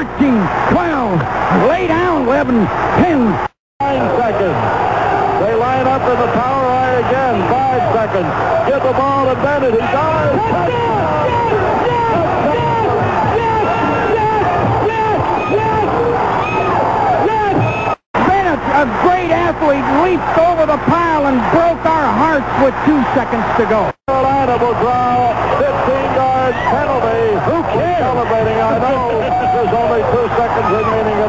13, 12. Lay down, 11, 10. Nine seconds. They line up in the power I again. Five seconds. Give the ball to Bennett. He dives. Bennett, a great athlete, leaped over the pile and broke our hearts with two seconds to go. Carolina will draw 15 yards penalty. Who cares? Celebrating. I know there's only two seconds remaining